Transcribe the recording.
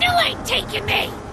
still ain't taking me!